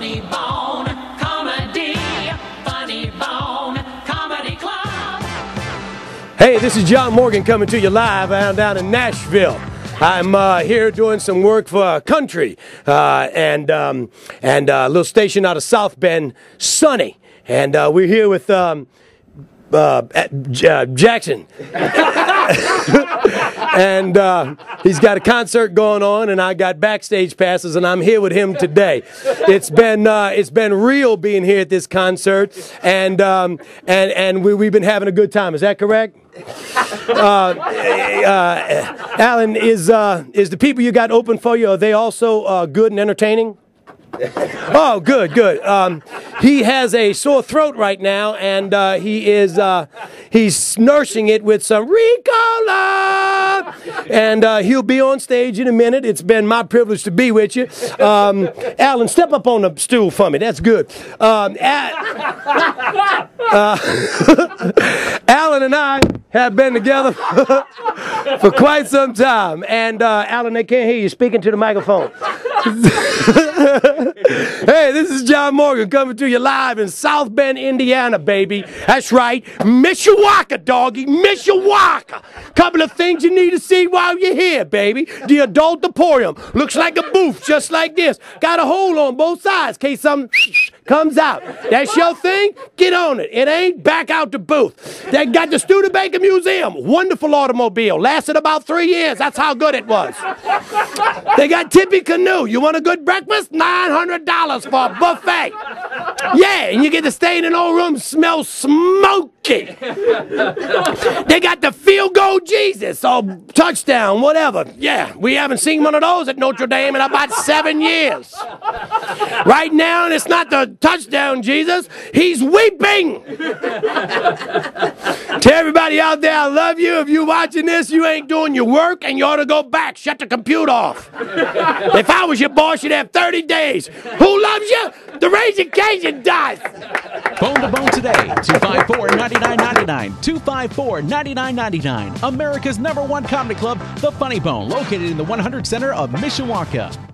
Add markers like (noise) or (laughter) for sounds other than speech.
Funny Bone Comedy. Funny Bone Comedy Club. Hey, this is John Morgan coming to you live I'm down in Nashville. I'm uh, here doing some work for country uh, and um, and uh, a little station out of South Bend, Sunny, and uh, we're here with um, uh, J- uh, Jackson. (laughs) and uh, he's got a concert going on, and I got backstage passes, and I'm here with him today. It's been uh, it's been real being here at this concert, and um, and and we, we've been having a good time. Is that correct? Uh, uh, Alan, is uh, is the people you got open for you? Are they also uh, good and entertaining? Oh, good, good. Um, he has a sore throat right now, and uh, he is uh, he's nursing it with some Ricola, and uh, he'll be on stage in a minute. It's been my privilege to be with you, um, Alan. Step up on the stool for me. That's good. Um, A- (laughs) uh, (laughs) Alan and I have been together (laughs) for quite some time, and uh, Alan, they can't hear you speaking to the microphone. John Morgan coming to you live in South Bend, Indiana, baby. That's right, Mishawaka, doggy, Mishawaka. Couple of things you need to see while you're here, baby. The adult emporium looks like a booth, just like this. Got a hole on both sides, in case something comes out. That's your thing? Get on it. It ain't back out the booth. They got the Studebaker Museum, wonderful automobile. Lasted about three years. That's how good it was. They got Tippecanoe. You want a good breakfast? $900 for a buffet. Yeah, and you get to stay in an old room, smell smoky. They got the field goal Jesus or touchdown, whatever. Yeah, we haven't seen one of those at Notre Dame in about seven years. Right now, and it's not the touchdown Jesus, he's weeping. To everybody out there, I love you. If you're watching this, you ain't doing your work and you ought to go back. Shut the computer off. (laughs) if I was your boss, you'd have 30 days. Who loves you? The Raging Cajun does. Phone to bone today, 254 9999. 254 9999. America's number one comedy club, The Funny Bone, located in the 100 Center of Mishawaka.